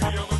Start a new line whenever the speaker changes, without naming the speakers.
Baby,